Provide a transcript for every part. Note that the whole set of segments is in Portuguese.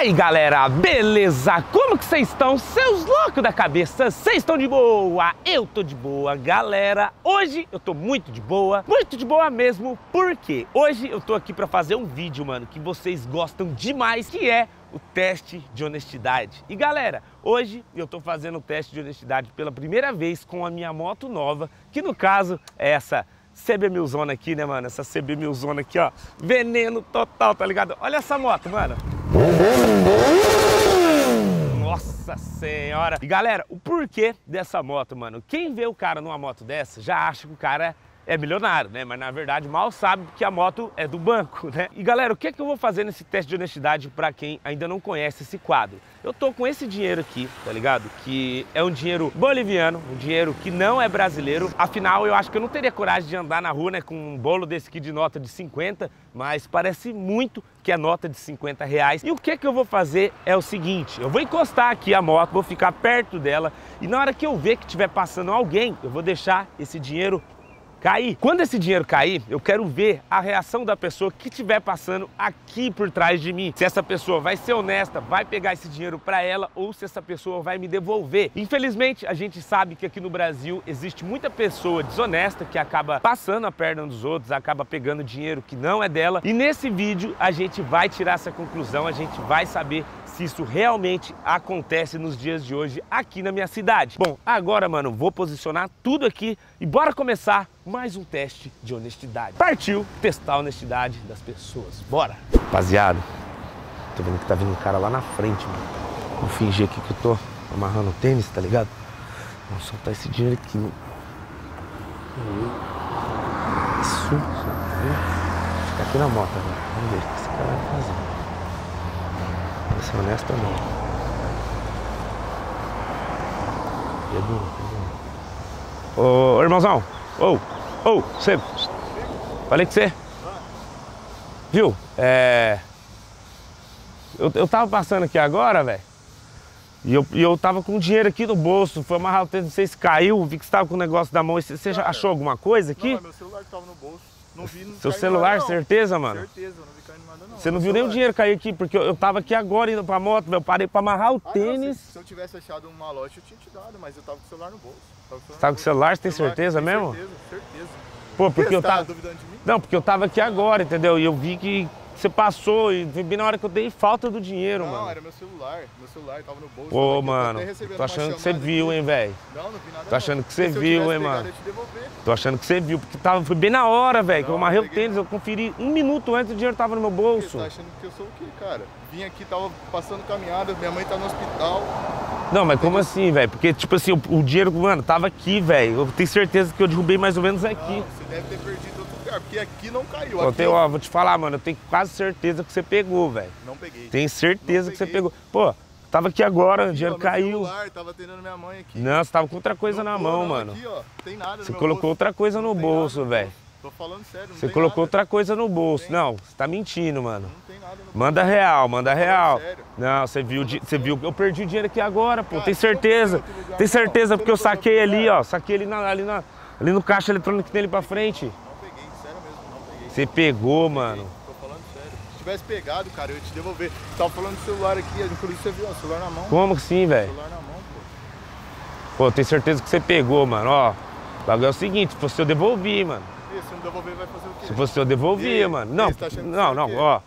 aí galera, beleza? Como que vocês estão? Seus loucos da cabeça, vocês estão de boa? Eu tô de boa, galera. Hoje eu tô muito de boa, muito de boa mesmo, porque hoje eu tô aqui pra fazer um vídeo, mano, que vocês gostam demais, que é o teste de honestidade. E galera, hoje eu tô fazendo o teste de honestidade pela primeira vez com a minha moto nova, que no caso é essa CB Milzona aqui, né, mano? Essa CB Milzona aqui, ó. Veneno total, tá ligado? Olha essa moto, mano. Nossa senhora! E galera, o porquê dessa moto, mano? Quem vê o cara numa moto dessa já acha que o cara é milionário, né? Mas na verdade mal sabe que a moto é do banco, né? E galera, o que é que eu vou fazer nesse teste de honestidade para quem ainda não conhece esse quadro? Eu tô com esse dinheiro aqui, tá ligado? Que é um dinheiro boliviano, um dinheiro que não é brasileiro. Afinal, eu acho que eu não teria coragem de andar na rua, né, com um bolo desse aqui de nota de 50, mas parece muito que é nota de 50 reais. E o que é que eu vou fazer é o seguinte, eu vou encostar aqui a moto, vou ficar perto dela e na hora que eu ver que estiver passando alguém, eu vou deixar esse dinheiro cair. Quando esse dinheiro cair, eu quero ver a reação da pessoa que estiver passando aqui por trás de mim. Se essa pessoa vai ser honesta, vai pegar esse dinheiro para ela ou se essa pessoa vai me devolver. Infelizmente, a gente sabe que aqui no Brasil existe muita pessoa desonesta que acaba passando a perna dos outros, acaba pegando dinheiro que não é dela. E nesse vídeo a gente vai tirar essa conclusão, a gente vai saber se isso realmente acontece nos dias de hoje aqui na minha cidade. Bom, agora, mano, vou posicionar tudo aqui e bora começar mais um teste de honestidade. Partiu testar a honestidade das pessoas. Bora! Rapaziada, tô vendo que tá vindo um cara lá na frente, mano. Vou fingir aqui que eu tô amarrando o tênis, tá ligado? Vamos soltar esse dinheiro aqui, mano. Isso, Fica aqui na moto agora. Vamos ver o que esse cara vai fazer. Vai ser honesto ou não? Pegou, pegou. Ô, ô irmãozão, ô, ô, você. Falei que você. Viu? É. Eu, eu tava passando aqui agora, velho. E eu, e eu tava com dinheiro aqui no bolso, foi amarrar o não sei se caiu, vi que você tava com o negócio da mão. Você já achou alguma coisa aqui? Não, é meu celular tava no bolso. Não vi, não Seu celular, nada, não. certeza, mano? Certeza, não vi caindo nada não. Você não viu nem o celular. dinheiro cair aqui, porque eu, eu tava aqui agora indo pra moto. Eu parei pra amarrar o Ah, não, tênis. se, se eu tivesse achado um malote, eu tinha te dado, mas eu tava com o celular no bolso. Tava com o Você tava com o celular, você tem Celular, certeza mesmo? Certeza, certeza. Pô, porque eu Você tá tava. duvidando de mim? Não, porque eu tava aqui agora, entendeu? E eu vi que você passou e bem na hora que eu dei falta do dinheiro, Não, mano. era meu celular. Meu celular tava no bolso. Ô, tava aqui, eu mano, tô achando que você viu, hein, velho. Não, não vi nada Tô achando não. que você viu, hein, mano. Tô achando que você viu, porque tava, foi bem na hora, velho, que eu Não, amarrei o tênis, eu conferi um minuto antes o dinheiro tava no meu Você bolso. tá achando que eu sou o quê, cara? Vim aqui, tava passando caminhada, minha mãe tá no hospital. Não, mas como assim, velho? Porque, tipo assim, o, o dinheiro, mano, tava aqui, velho. Eu tenho certeza que eu derrubei mais ou menos aqui. Não, você deve ter perdido lugar, porque aqui não caiu. Eu Aqui tenho, ó, vou te falar, mano, eu tenho quase certeza que você pegou, velho. não peguei. Tenho certeza Não que você peguei. pegou. Pô, tava aqui agora, o dinheiro ó, caiu. celular, tava atendendo minha mãe aqui. Não, você tava com outra coisa Não na mão, não, mano. Aqui, ó, tem nada Você colocou bolso. outra coisa Não no bolso, velho. bolso. Tô falando sério, não Você colocou nada. outra coisa no bolso. tem. Não, você tá mentindo, mano. Não tem nada no bolso. Manda real, manda real. sério. Não, você viu, você viu. Eu perdi o dinheiro aqui agora, pô. Cara, Tem você não certeza. Tem não. certeza, Você porque eu não saquei ali, ó. Saquei ali, na, ali, na, ali no caixa eletrônico que tem ali pra frente. Não peguei, sério mesmo, não peguei. Você pegou, mano. Tô falando sério. Se tivesse pegado, cara, eu ia te devolver. Tava falando do celular aqui, inclusive você viu, ó, celular na mão. Como que sim, velho? Celular na mão, pô. Pô, eu tenho certeza que você pegou, mano. Ó, o bagulho é o seguinte, se fosse eu devolvi, mano. E se não devolver, vai fazer o quê? Se fosse eu devolvia, mano. Não, você tá que não, você não, ó.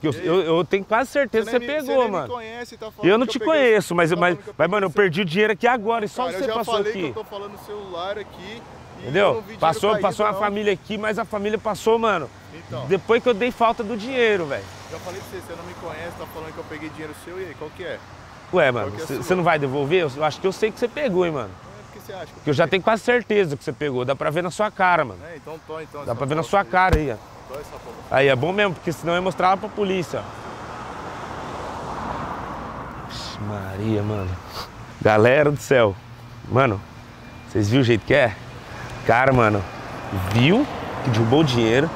que Eu, eu, eu tenho quase certeza que você nem me- pegou, nem mano. Me conhece, tá falando Eu não que te peguei- conheço, mas, tá mas, que eu mas mano, eu perdi o dinheiro aqui agora e só Cara, você eu já passou falei aqui. que eu tô falando celular aqui. Eu Entendeu? Passou, passou uma não. família aqui, mas a família passou, mano. Então, Depois que eu dei falta do dinheiro, velho. já falei pra você, você não me conhece, tá falando que eu peguei dinheiro seu e aí, qual que é? Ué, mano, que é você você não vai devolver? Eu acho que eu sei que você pegou, hein, mano. É, O que você acha? Porque eu já tenho quase certeza que você pegou. Dá pra ver na sua cara, mano. É, então tô, então. Dá pra ver na sua cara aí, ó. Tô essa foto. Aí é bom mesmo, porque senão eu ia mostrar lá pra polícia, ó. Maria, mano. Galera do céu. Mano, vocês viram o jeito que é? Cara, mano, viu que derrubou o dinheiro,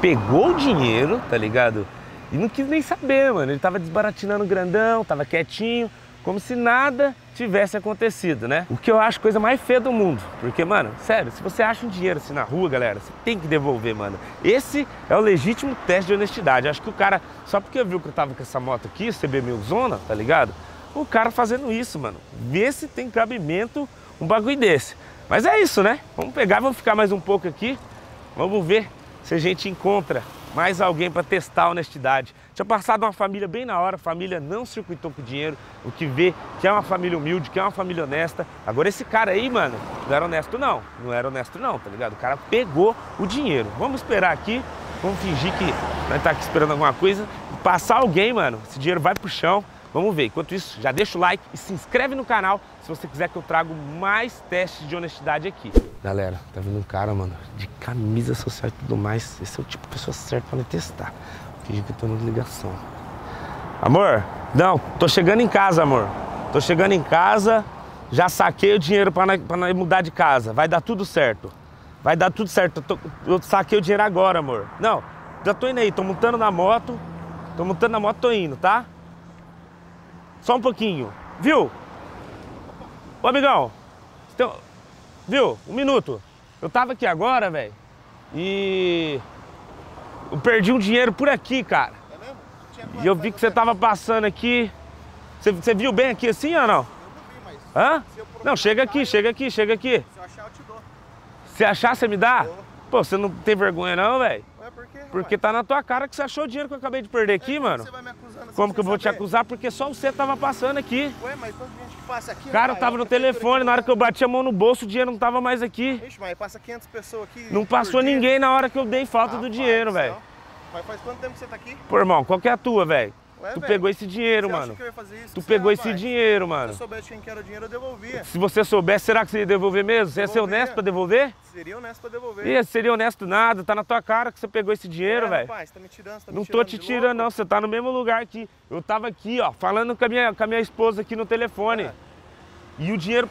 pegou o dinheiro, tá ligado? E não quis nem saber, mano. Ele tava desbaratinando grandão, tava quietinho. como se nada tivesse acontecido, né? O que eu acho coisa mais feia do mundo. Porque, mano, sério, se você acha um dinheiro assim na rua, galera, você tem que devolver, mano. Esse é o legítimo teste de honestidade. Acho que o cara, só porque viu que eu tava com essa moto aqui, CB1000 Zona, tá ligado? O cara fazendo isso, mano. Vê se tem cabimento um bagulho desse. Mas é isso, né? Vamos pegar, vamos ficar mais um pouco aqui. Vamos ver se a gente encontra mais alguém para testar a honestidade. Tinha passado uma família bem na hora, a família não circuitou com dinheiro, o que vê que é uma família humilde, que é uma família honesta. Agora esse cara aí, mano, não era honesto não, não era honesto não, tá ligado? O cara pegou o dinheiro. Vamos esperar aqui, vamos fingir que nós tá aqui esperando alguma coisa, passar alguém, mano, esse dinheiro vai pro chão, Vamos ver. Enquanto isso, já deixa o like e se inscreve no canal se você quiser que eu traga mais testes de honestidade aqui. Galera, tá vindo um cara, mano, de camisa social e tudo mais. Esse é o tipo de pessoa certa pra me testar. Finge que eu tô na ligação. Amor, não, tô chegando em casa, amor. Tô chegando em casa, já saquei o dinheiro pra pra mudar de casa. Vai dar tudo certo. Vai dar tudo certo. Eu, tô, eu saquei o dinheiro agora, amor. Não, já tô indo aí, tô montando na moto. Tô montando na moto, tô indo, tá? Só um pouquinho. Viu? Ô, amigão. Tem... Viu? Um minuto. Eu tava aqui agora, velho. E... Eu perdi um dinheiro por aqui, cara. É mesmo? E eu vi que você tava passando aqui. Você, você viu bem aqui assim ou não? Eu não vi, mas... Hã? Não, chega aqui, chega aqui, chega aqui. Se eu achar, eu te dou. Se achar, você me dá? Pô, você não tem vergonha não, velho? Ué, por quê? Porque tá na tua cara que você achou o dinheiro que eu acabei de perder aqui, é, mano. Você vai me acusando assim Como que eu vou saber? te acusar? Porque só você tava passando aqui. Ué, mas quanta gente que passa aqui? Cara, eu tava no telefone, na hora que eu bati a mão no bolso, o dinheiro não tava mais aqui. Ixi, mas passa 500 pessoas aqui. Não passou ninguém na hora que eu dei falta ah, do dinheiro, velho. Mas faz quanto tempo que você tá aqui? Pô, irmão, qual que é a tua, velho? Ué, tu véio, pegou esse dinheiro, mano. Tu pegou esse dinheiro, mano. Se eu soubesse quem que era o dinheiro, eu devolvia. Se você soubesse, será que você ia devolver mesmo? Você ia ser honesto pra devolver? Seria honesto pra devolver. Ia, seria honesto nada, tá na tua cara que você pegou esse dinheiro, velho. Rapaz, você tá me tirando, você tá me Não tirando tô te tirando, não. Você tá no mesmo lugar aqui. Eu tava aqui, ó, falando com a minha, com a minha esposa aqui no telefone. É. E o dinheiro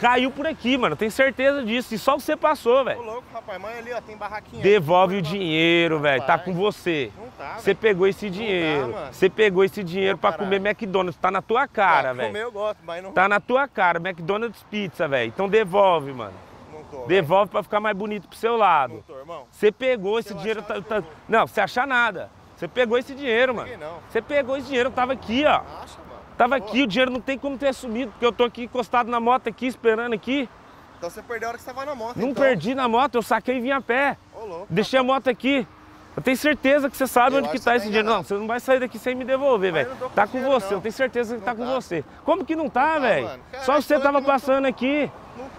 Caiu por aqui, mano. Tenho certeza disso. E só você passou, velho. Ô, louco, rapaz. Mãe ali, ó, tem barraquinha. Devolve o dinheiro, velho. Tá com você. Não tá, Você pegou esse dinheiro. Você pegou esse dinheiro pra comer McDonald's. Tá na tua cara, velho. Comer eu gosto, mas não... Tá na tua cara. McDonald's Pizza, velho. Então devolve, mano. Não tô, Devolve pra ficar mais bonito pro seu lado. Não tô, irmão. Você pegou esse dinheiro... Tá, tá... Não, você achar nada. Você pegou esse dinheiro, mano. Você pegou esse dinheiro. Eu tava aqui, ó. Acha. Tava aqui, o dinheiro não tem como ter sumido, porque eu tô aqui encostado na moto aqui, esperando aqui. Então você perdeu a hora que você tava na moto, Não então. perdi na moto, eu saquei e vim a pé. Ô, louco, Deixei a moto aqui. Eu tenho certeza que você sabe eu onde que tá esse dinheiro. Não, você não vai sair daqui sem me devolver, velho. Tá com dinheiro, você, não. eu tenho certeza que não tá, com tá. você. Como que não tá, tá velho? Só você tava passando aqui.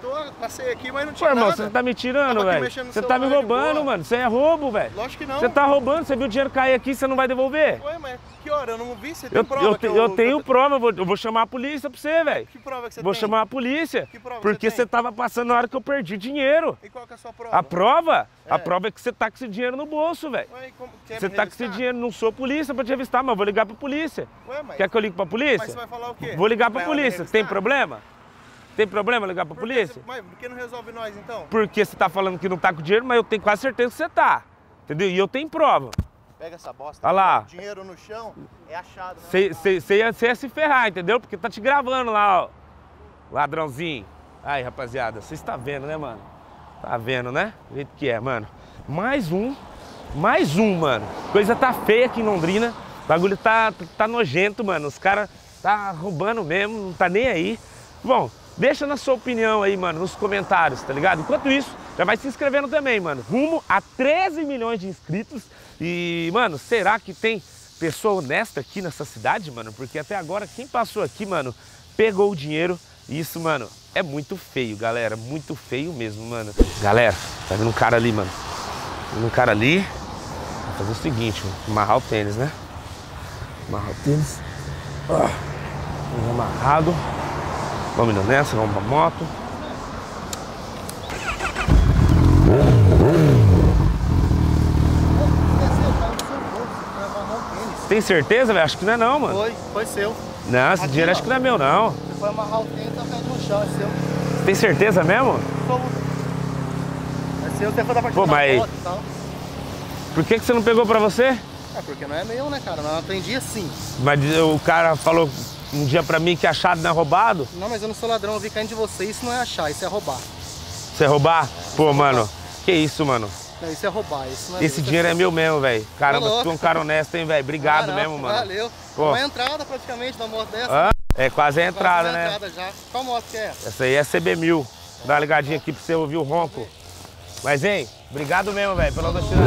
Tô, passei aqui, mas não tinha Pô, irmão, nada. você tá me tirando, velho. Você tá me roubando, mano. Você é roubo, velho. Lógico que não. Você tá roubando, você viu o dinheiro cair aqui, você não vai devolver? Ué, mas que hora? Eu não vi, você tem eu, prova? Eu, te, eu, eu tenho prova, eu vou, eu vou, chamar a polícia pra você, velho. Que prova que você vou tem? Vou chamar a polícia. Que prova Porque você, você tava passando na hora que eu perdi dinheiro. E qual que é a sua prova? A prova? É. A prova é que você tá com esse dinheiro no bolso, velho. Você tá com esse dinheiro, não sou polícia pra te avistar, mas eu vou ligar pra polícia. Ué, mas... Quer que eu ligue pra polícia? Mas você vai falar o quê? Vou ligar pra polícia. Tem problema? Tem problema ligar pra por polícia? Você, mas por que não resolve nós então? Porque você tá falando que não tá com dinheiro, mas eu tenho quase certeza que você tá. Entendeu? E eu tenho prova. Pega essa bosta. Olha lá. Dinheiro no chão é achado, né? Você ia, ia se ferrar, entendeu? Porque tá te gravando lá, ó. Ladrãozinho. Aí, rapaziada, você está vendo, né, mano? Tá vendo, né? O jeito que é, mano. Mais um. Mais um, mano. Coisa tá feia aqui em Londrina. O bagulho tá, tá nojento, mano. Os caras tá roubando mesmo, não tá nem aí. Bom, Deixa na sua opinião aí, mano, nos comentários, tá ligado? Enquanto isso, já vai se inscrevendo também, mano. Rumo a 13 milhões de inscritos. E, mano, será que tem pessoa honesta aqui nessa cidade, mano? Porque até agora quem passou aqui, mano, pegou o dinheiro. E isso, mano, é muito feio, galera. Muito feio mesmo, mano. Galera, tá vendo um cara ali, mano? Tá vendo um cara ali. Vou fazer o seguinte, mano. amarrar o tênis, né? Amarrar o tênis. Ó, amarrado. Vamos indo nessa, vamos pra moto. Tem certeza, velho? Acho que não é não, mano. Foi, foi seu. Não, esse Aqui, dinheiro ó. acho que não é meu, não. Você foi amarrar o tênis, tá caindo no chão, é seu. Tem certeza mesmo? É seu, você foi da partida Pô, mas... Moto, então. Por que, que você não pegou pra você? É porque não é meu, né, cara? Não aprendi assim. Mas o cara falou um dia pra mim que achado não é roubado? Não, mas eu não sou ladrão, eu vi caindo de você. Isso não é achar, isso é roubar. Você roubar? Pô, mano, que isso, mano? Não, isso é roubar. Isso não é Esse dinheiro é meu mesmo, velho. Caramba, Tá tu é um cara honesto, hein, velho? Obrigado não, mesmo, mano. Valeu. Pô. Uma entrada praticamente da moto dessa. É quase a Quase entrada, uma né? entrada já. Qual moto que é? Essa aí é CB1000. Dá uma ligadinha aqui pra você ouvir o ronco. Mas, hein, obrigado mesmo, velho, pela honestidade.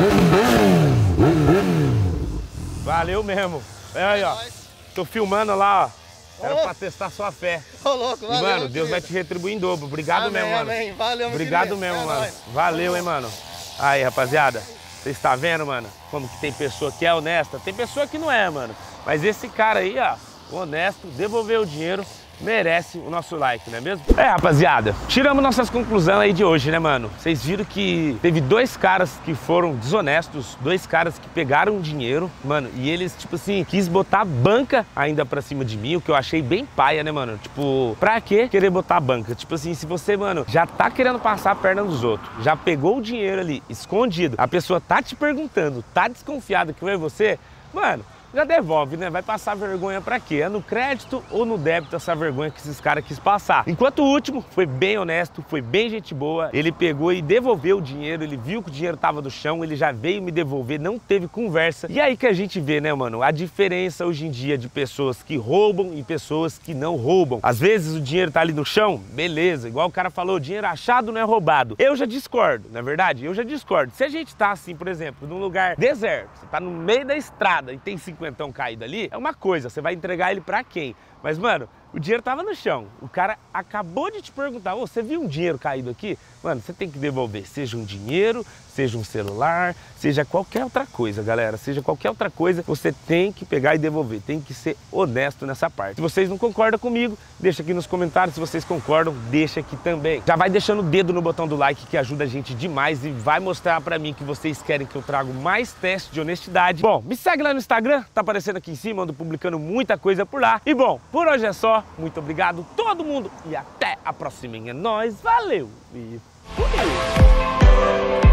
Valeu mesmo. É aí, ó. nóis. Tô filmando lá, ó. Era Ô. pra testar sua fé. Ô, louco, E, valeu. mano, meu Deus vai querido. te retribuir em dobro. Obrigado Amém, mesmo, mano. amém. Valeu, meu Obrigado querido. mesmo, É mano. nóis. Valeu, hein, mano. Aí, rapaziada. Você está vendo, mano? Como que tem pessoa que é honesta? Tem pessoa que não é, mano. Mas esse cara aí, ó, honesto, devolveu o dinheiro, merece o nosso like, não é mesmo? É, rapaziada, tiramos nossas conclusões aí de hoje, né, mano? Vocês viram que teve dois caras que foram desonestos, dois caras que pegaram dinheiro, mano, e eles, tipo assim, quis botar banca ainda pra cima de mim, o que eu achei bem paia, né, mano? Tipo, pra que querer botar banca? Tipo assim, se você, mano, já tá querendo passar a perna dos outros, já pegou o dinheiro ali, escondido, a pessoa tá te perguntando, tá desconfiada que foi você, mano, já devolve, né? Vai passar vergonha pra quê? É no crédito ou no débito essa vergonha que esses caras quis passar? Enquanto o último foi bem honesto, foi bem gente boa, ele pegou e devolveu o dinheiro, ele viu que o dinheiro tava no chão, ele já veio me devolver, não teve conversa. E aí que a gente vê, né, mano, a diferença hoje em dia de pessoas que roubam e pessoas que não roubam. Às vezes o dinheiro tá ali no chão, beleza, igual o cara falou, dinheiro achado não é roubado. Eu já discordo, na é verdade, eu já discordo. Se a gente tá assim, por exemplo, num lugar deserto, você tá no meio da estrada e tem cinquentão caído ali, é uma coisa, você vai entregar ele pra quem? Mas, mano, o dinheiro tava no chão. O cara acabou de te perguntar: "Ô, você viu um dinheiro caído aqui? Mano, você tem que devolver. Seja um dinheiro, seja um celular, seja qualquer outra coisa, galera. Seja qualquer outra coisa, você tem que pegar e devolver. Tem que ser honesto nessa parte. Se vocês não concordam comigo, deixa aqui nos comentários. Se vocês concordam, deixa aqui também. Já vai deixando o dedo no botão do like que ajuda a gente demais e vai mostrar pra mim que vocês querem que eu traga mais testes de honestidade. Bom, me segue lá no Instagram, tá aparecendo aqui em cima, ando publicando muita coisa por lá. E bom, por hoje é só. Muito obrigado todo mundo e até a próxima. É nóis, valeu e fui!